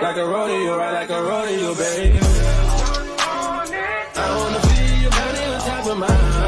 Like a rodeo, right? Like a rodeo, baby. I wanna feel your body on top of mine.